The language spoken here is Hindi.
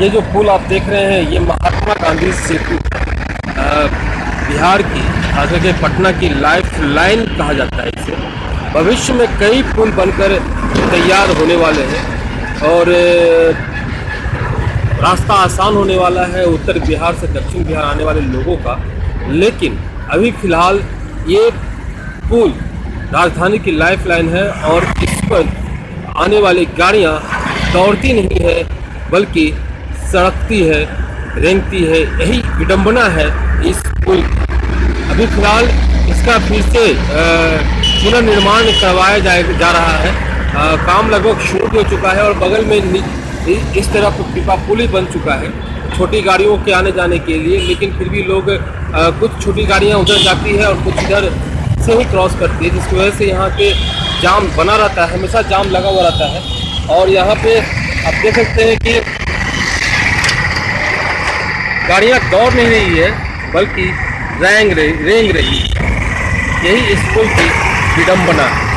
ये जो पुल आप देख रहे हैं, ये महात्मा गांधी सेतु बिहार की खास करके पटना की लाइफ लाइन कहा जाता है इसे। भविष्य में कई पुल बनकर तैयार होने वाले हैं और रास्ता आसान होने वाला है उत्तर बिहार से दक्षिण बिहार आने वाले लोगों का। लेकिन अभी फ़िलहाल ये पुल राजधानी की लाइफ लाइन है और इस पर आने वाली गाड़ियाँ दौड़ती नहीं है, बल्कि सड़कती है रेंगती है यही विडंबना है इस पुल अभी फ़िलहाल इसका फिर से पुनर्निर्माण करवाया जाए जा रहा है। अ, काम लगभग शुरू हो चुका है और बगल में इस तरफ़ पिपा पुल ही बन चुका है छोटी गाड़ियों के आने जाने के लिए लेकिन फिर भी लोग अ, कुछ छोटी गाड़ियाँ उधर जाती है और कुछ इधर से ही क्रॉस करती है जिसकी वजह से यहाँ पे जाम बना रहता है हमेशा जाम लगा हुआ रहता है। और यहाँ पे आप देख सकते हैं कि गाड़ियाँ दौड़ नहीं रही है, बल्कि रेंग रही रेंग रही यही इस पुल की विडम्बना है